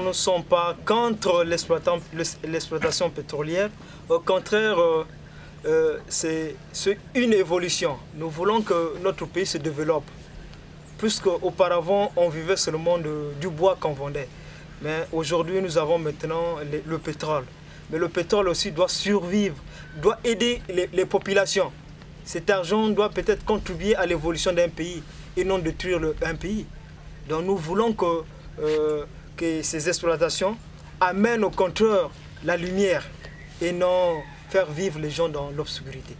Nous ne sommes pas contre l'exploitation pétrolière. Au contraire, euh, euh, c'est une évolution. Nous voulons que notre pays se développe. Puisque auparavant, on vivait seulement du bois qu'on vendait. Mais aujourd'hui, nous avons maintenant le, pétrole. Mais le pétrole aussi doit survivre, doit aider les, populations. Cet argent doit peut-être contribuer à l'évolution d'un pays et non détruire un pays. Donc nous voulons que, euh, que ces exploitations amènent au contraire la lumière et non faire vivre les gens dans l'obscurité.